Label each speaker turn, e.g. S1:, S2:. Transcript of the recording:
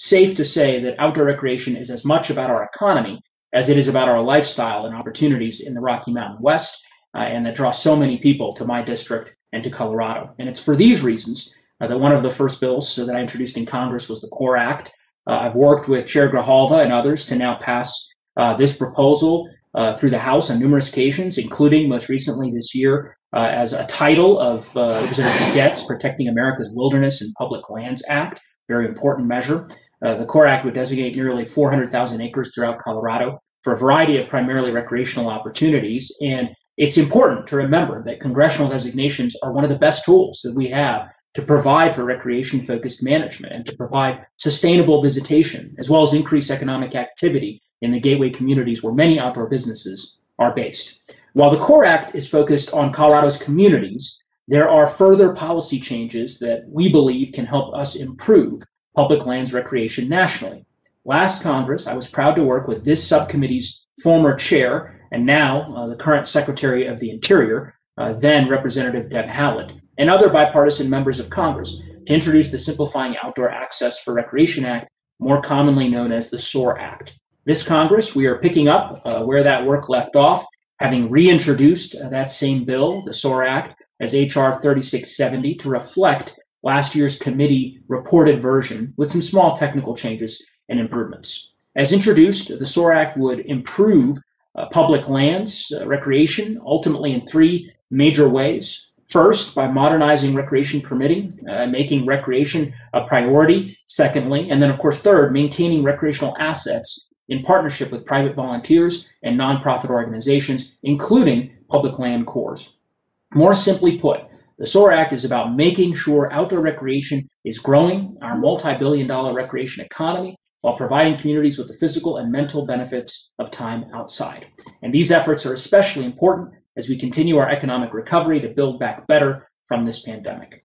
S1: safe to say that outdoor recreation is as much about our economy as it is about our lifestyle and opportunities in the Rocky Mountain West, uh, and that draws so many people to my district and to Colorado. And it's for these reasons uh, that one of the first bills that I introduced in Congress was the CORE Act. Uh, I've worked with Chair Grijalva and others to now pass uh, this proposal uh, through the House on numerous occasions, including most recently this year uh, as a title of Representative DeGette's, Protecting America's Wilderness and Public Lands Act, very important measure. Uh, the CORE Act would designate nearly 400,000 acres throughout Colorado for a variety of primarily recreational opportunities. And it's important to remember that congressional designations are one of the best tools that we have to provide for recreation focused management and to provide sustainable visitation, as well as increase economic activity in the gateway communities where many outdoor businesses are based. While the CORE Act is focused on Colorado's communities, there are further policy changes that we believe can help us improve public lands recreation nationally. Last Congress, I was proud to work with this subcommittee's former chair and now uh, the current Secretary of the Interior, uh, then Representative Deb Haaland, and other bipartisan members of Congress to introduce the Simplifying Outdoor Access for Recreation Act, more commonly known as the SOAR Act. This Congress, we are picking up uh, where that work left off, having reintroduced uh, that same bill, the SOAR Act, as H.R. 3670 to reflect last year's committee reported version with some small technical changes and improvements. As introduced, the SOAR Act would improve uh, public lands, uh, recreation, ultimately in three major ways. First, by modernizing recreation permitting, uh, making recreation a priority. Secondly, and then of course, third, maintaining recreational assets in partnership with private volunteers and nonprofit organizations, including public land corps. More simply put, the SOAR Act is about making sure outdoor recreation is growing our multi billion dollar recreation economy while providing communities with the physical and mental benefits of time outside. And these efforts are especially important as we continue our economic recovery to build back better from this pandemic.